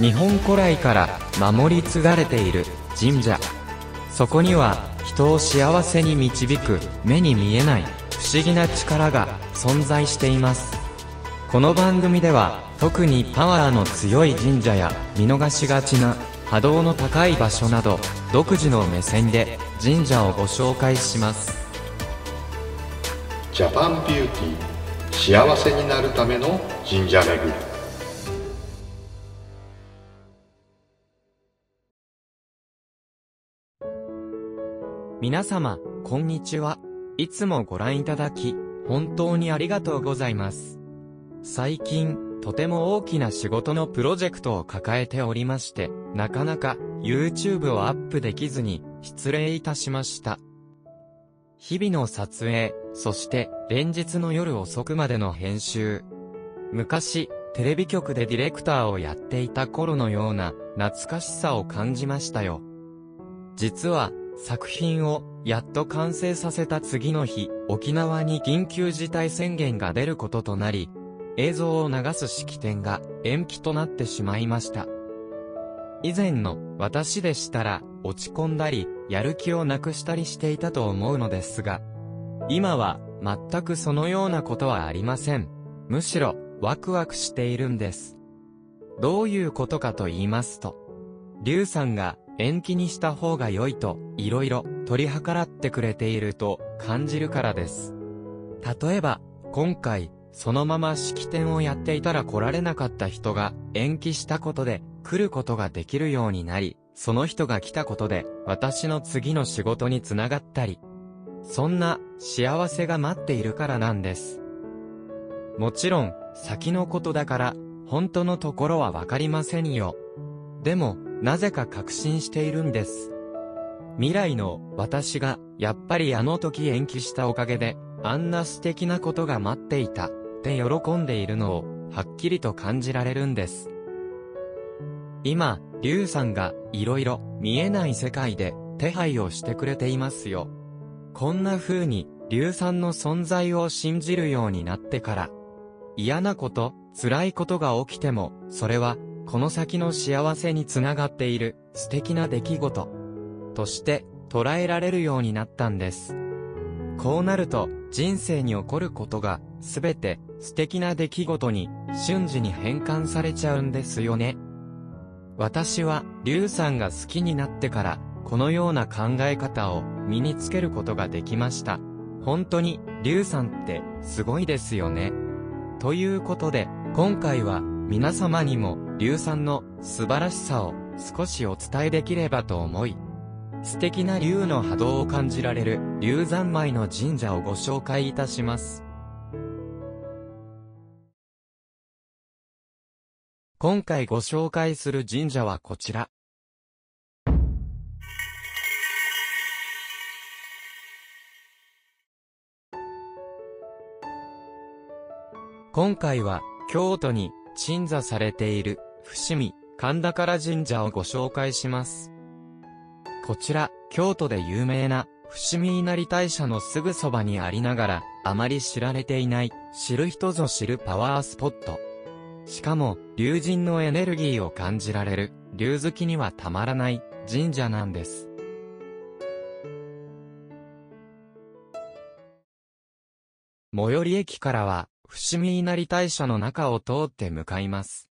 日本古来から守り継がれている神社。そこには人を幸せに導く目に見えない不思議な力が存在しています。この番組では特にパワーの強い神社や見逃しがちな波動の高い場所など独自の目線で神社をご紹介します。ジャパンビューティー幸せになるための神社巡り。皆様こんにちは。いつもご覧いただき本当にありがとうございます。最近とても大きな仕事のプロジェクトを抱えておりましてなかなか YouTube をアップできずに失礼いたしました。日々の撮影そして連日の夜遅くまでの編集。昔テレビ局でディレクターをやっていた頃のような懐かしさを感じましたよ。実は作品をやっと完成させた次の日、沖縄に緊急事態宣言が出ることとなり、映像を流す式典が延期となってしまいました。以前の私でしたら落ち込んだり、やる気をなくしたりしていたと思うのですが、今は全くそのようなことはありません。むしろワクワクしているんです。どういうことかと言いますと、リュウさんが延期にした方が良いと、いろいろ取り計らってくれていると感じるからです。例えば、今回、そのまま式典をやっていたら来られなかった人が延期したことで来ることができるようになり、その人が来たことで私の次の仕事につながったり、そんな幸せが待っているからなんです。もちろん、先のことだから、本当のところはわかりませんよ。でも、なぜか確信しているんです。未来の私が、やっぱりあの時延期したおかげで、あんな素敵なことが待っていた、って喜んでいるのを、はっきりと感じられるんです。今、リュウさんが、いろいろ、見えない世界で、手配をしてくれていますよ。こんな風に、リュウさんの存在を信じるようになってから、嫌なこと、辛いことが起きても、それは、この先の幸せにつながっている素敵な出来事として捉えられるようになったんです。こうなると人生に起こることがすて素敵な出来事に瞬時に変換されちゃうんですよね。私はリュウさんが好きになってからこのような考え方を身につけることができました。本当にリュウさんってすごいですよね。ということで今回は皆様にも硫酸の素晴らしさを少しお伝えできればと思い、素敵な竜の波動を感じられる竜山舞の神社をご紹介いたします。今回ご紹介する神社はこちら。今回は京都に鎮座されている伏見、神宝神社をご紹介します。こちら、京都で有名な伏見稲荷大社のすぐそばにありながら、あまり知られていない、知る人ぞ知るパワースポット。しかも、竜神のエネルギーを感じられる、竜好きにはたまらない神社なんです。最寄り駅からは、伏見稲荷大社の中を通って向かいます。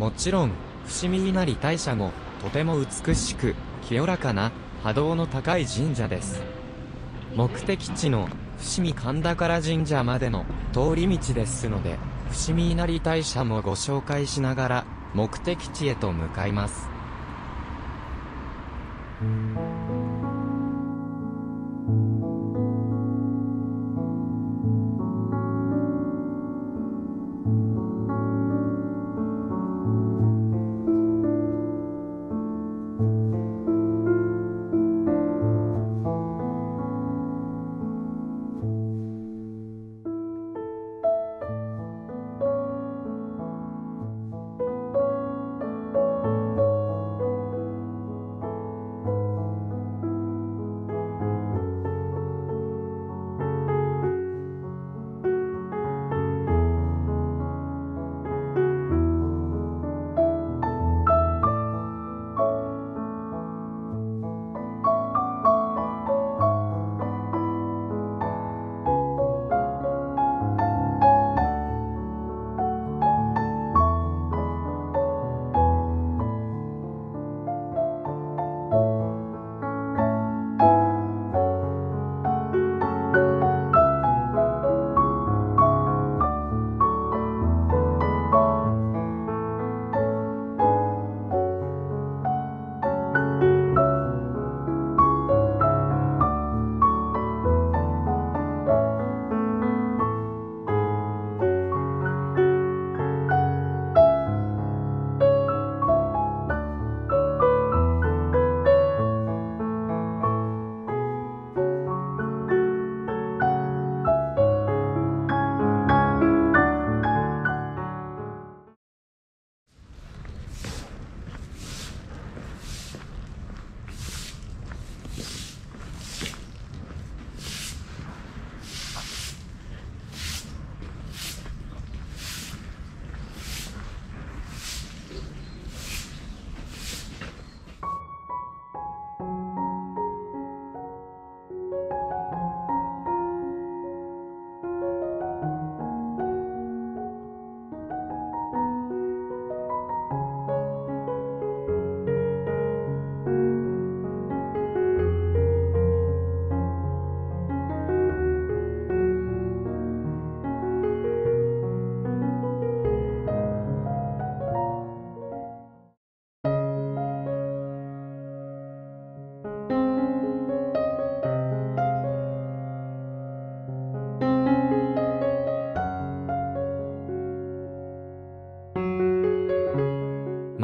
もちろん、伏見稲荷大社も、とても美しく、清らかな、波動の高い神社です。目的地の、伏見神田から神社までの、通り道ですので、伏見稲荷大社もご紹介しながら、目的地へと向かいます。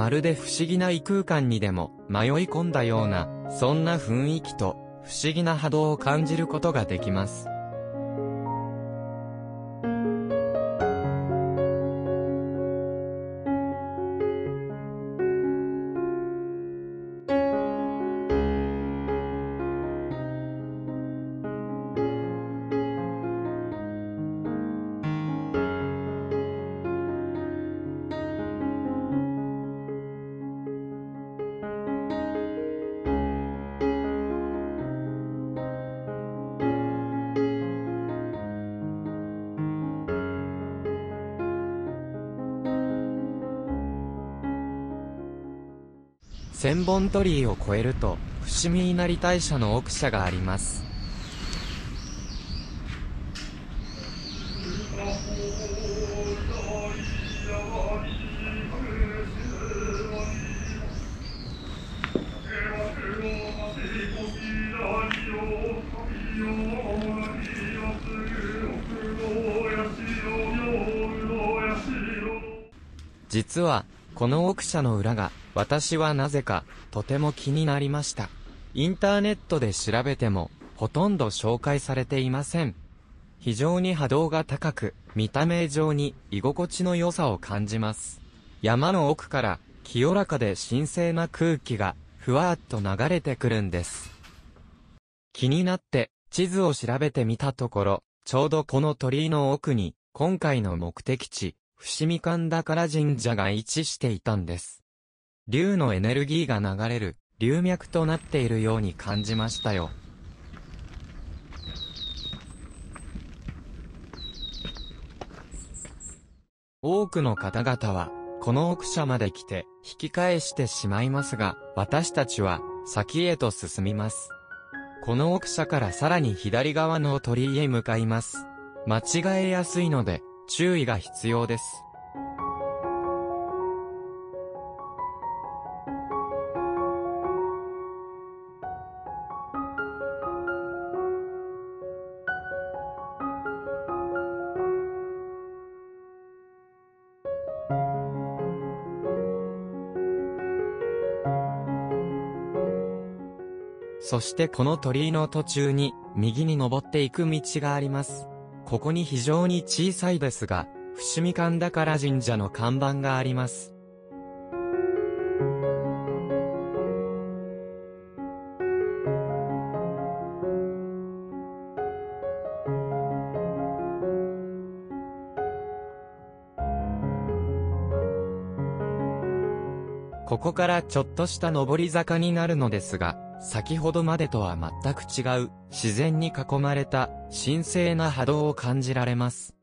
まるで不思議な異空間にでも迷い込んだような、そんな雰囲気と不思議な波動を感じることができます。千本鳥居を越えると、伏見稲荷大社の奥社があります。実は、この奥社の裏が、私はなぜか、とても気になりました。インターネットで調べても、ほとんど紹介されていません。非常に波動が高く、見た目上に居心地の良さを感じます。山の奥から、清らかで神聖な空気が、ふわっと流れてくるんです。気になって、地図を調べてみたところ、ちょうどこの鳥居の奥に、今回の目的地、伏見神宝神社が位置していたんです。竜のエネルギーが流れる、流脈となっているように感じましたよ。多くの方々は、この奥社まで来て、引き返してしまいますが、私たちは、先へと進みます。この奥社からさらに左側の鳥居へ向かいます。間違えやすいので、注意が必要です。そしてこの鳥居の途中に、右に登っていく道があります。ここに非常に小さいですが、伏見神宝神社の看板があります。ここからちょっとした上り坂になるのですが、先ほどまでとは全く違う、自然に囲まれた、神聖な波動を感じられます。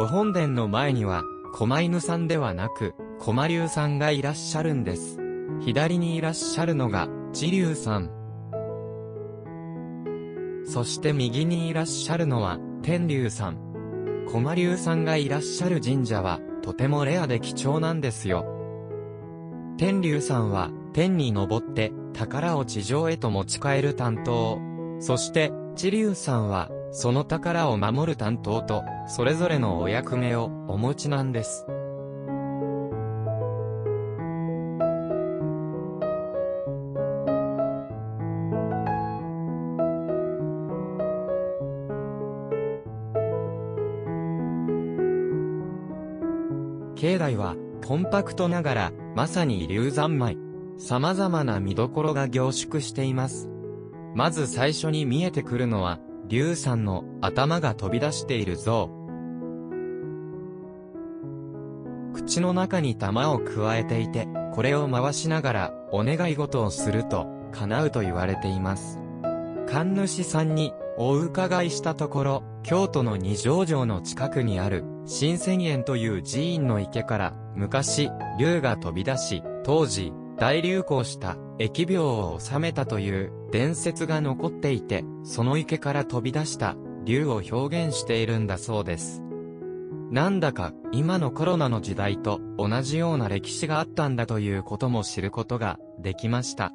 ご本殿の前には、狛犬さんではなく、駒竜さんがいらっしゃるんです。左にいらっしゃるのが、地竜さん。そして右にいらっしゃるのは、天竜さん。駒竜さんがいらっしゃる神社は、とてもレアで貴重なんですよ。天竜さんは、天に登って、宝を地上へと持ち帰る担当。そして、地竜さんは、その宝を守る担当と、それぞれのお役目をお持ちなんです。境内は、コンパクトながら、まさに流山枚。様々な見どころが凝縮しています。まず最初に見えてくるのは、龍さんの頭が飛び出している像。口の中に玉を加えていて、これを回しながらお願い事をすると叶うと言われています。神主さんにお伺いしたところ、京都の二条城の近くにある新千円という寺院の池から昔、竜が飛び出し、当時、大流行した疫病を収めたという伝説が残っていて、その池から飛び出した竜を表現しているんだそうです。なんだか今のコロナの時代と同じような歴史があったんだということも知ることができました。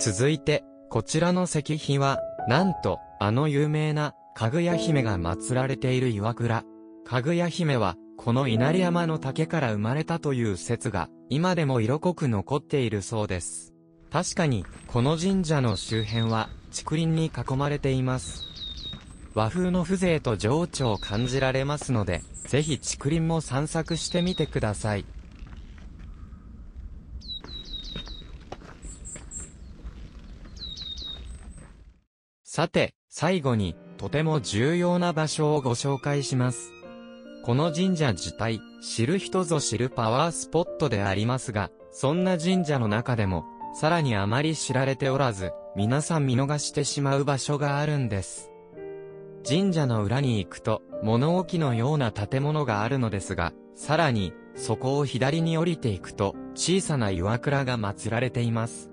続いて、こちらの石碑は、なんと、あの有名な、かぐや姫が祀られている岩倉。かぐや姫は、この稲荷山の竹から生まれたという説が、今でも色濃く残っているそうです。確かに、この神社の周辺は、竹林に囲まれています。和風の風情と情緒を感じられますので、ぜひ竹林も散策してみてください。さて、最後に、とても重要な場所をご紹介します。この神社自体、知る人ぞ知るパワースポットでありますが、そんな神社の中でも、さらにあまり知られておらず、皆さん見逃してしまう場所があるんです。神社の裏に行くと、物置のような建物があるのですが、さらに、そこを左に降りていくと、小さな岩倉が祀られています。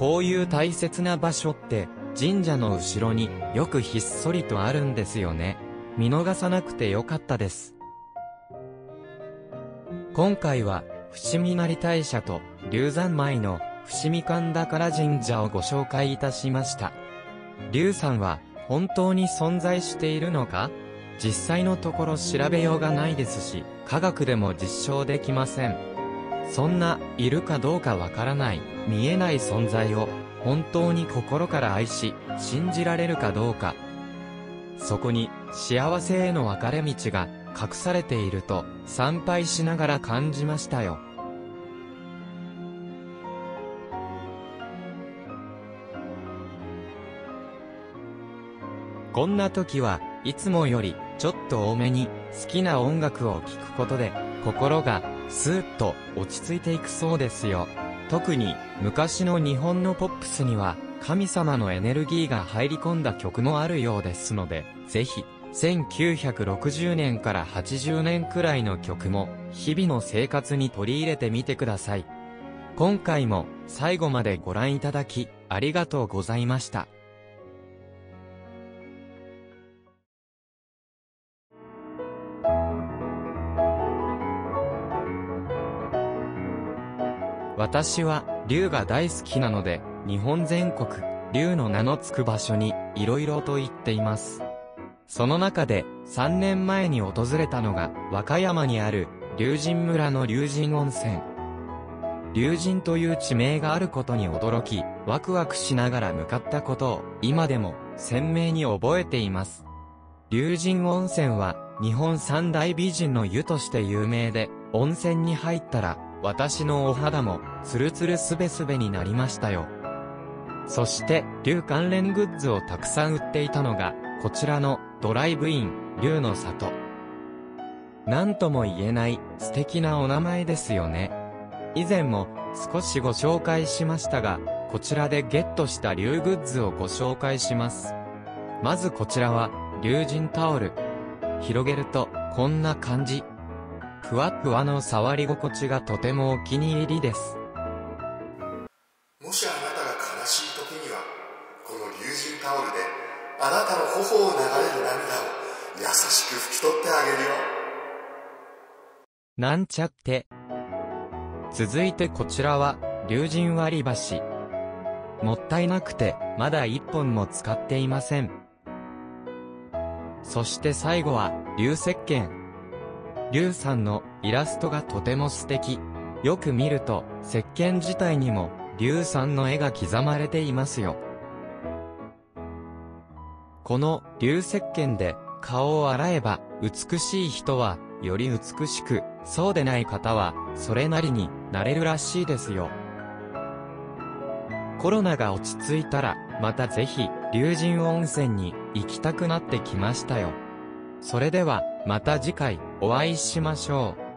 こういう大切な場所って神社の後ろによくひっそりとあるんですよね。見逃さなくてよかったです。今回は伏見成大社と龍山前の伏見神宝神社をご紹介いたしました。龍山は本当に存在しているのか？実際のところ調べようがないですし、科学でも実証できません。そんな、いるかどうかわからない、見えない存在を、本当に心から愛し、信じられるかどうか。そこに、幸せへの分かれ道が、隠されていると、参拝しながら感じましたよ。こんな時はいつもよりちょっと多めに好きな音楽を聴くことで心がスーッと落ち着いていくそうですよ。特に昔の日本のポップスには神様のエネルギーが入り込んだ曲もあるようですので、ぜひ1960年から80年くらいの曲も日々の生活に取り入れてみてください。今回も最後までご覧いただきありがとうございました。私は、竜が大好きなので、日本全国、竜の名の付く場所に、色々と行っています。その中で、3年前に訪れたのが、和歌山にある、竜神村の竜神温泉。竜神という地名があることに驚き、ワクワクしながら向かったことを、今でも、鮮明に覚えています。竜神温泉は、日本三大美人の湯として有名で、温泉に入ったら、私のお肌も、ツルツルスベスベになりましたよ。そして、竜関連グッズをたくさん売っていたのが、こちらの、ドライブイン、竜の里。なんとも言えない、素敵なお名前ですよね。以前も、少しご紹介しましたが、こちらでゲットした竜グッズをご紹介します。まずこちらは、竜神タオル。広げると、こんな感じ。ふわふわの触り心地がとてもお気に入りです。もしあなたが悲しい時には、この竜神タオルで、あなたの頬を流れる涙を優しく拭き取ってあげるよ。なんちゃって。続いてこちらは、竜神割り箸。もったいなくて、まだ一本も使っていません。そして最後は、竜石鹸。竜さんのイラストがとても素敵。よく見ると、石鹸自体にも、竜さんの絵が刻まれていますよ。この竜石鹸で顔を洗えば美しい人はより美しく、そうでない方はそれなりになれるらしいですよ。コロナが落ち着いたら、またぜひ、竜神温泉に行きたくなってきましたよ。それでは、また次回、お会いしましょう。